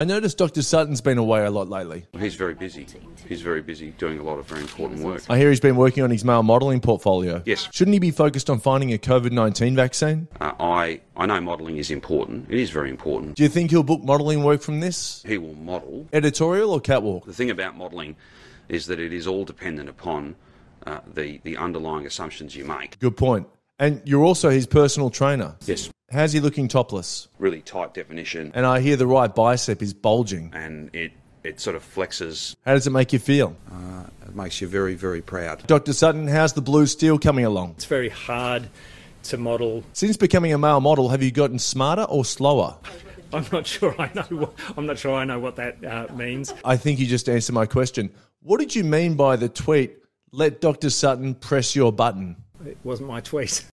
I noticed Dr. Sutton's been away a lot lately. He's very busy. He's very busy doing a lot of very important work. I hear he's been working on his male modelling portfolio. Yes. Shouldn't he be focused on finding a COVID 19 vaccine? Uh, I, I know modelling is important. It is very important. Do you think he'll book modelling work from this? He will model. Editorial or catwalk? The thing about modelling is that it is all dependent upon uh, the, the underlying assumptions you make. Good point. And you're also his personal trainer. Yes. How's he looking topless? Really tight definition And I hear the right bicep is bulging. and it, it sort of flexes. How does it make you feel? Uh, It makes you very, very proud. Dr. Sutton, how's the blue steel coming along? It's very hard to model. Since becoming a male model, have you gotten smarter or slower? I'm not sure I know. What, I'm not sure I know what that uh, means. I think you just answered my question. What did you mean by the tweet, let Dr. Sutton press your button? It wasn't my tweet.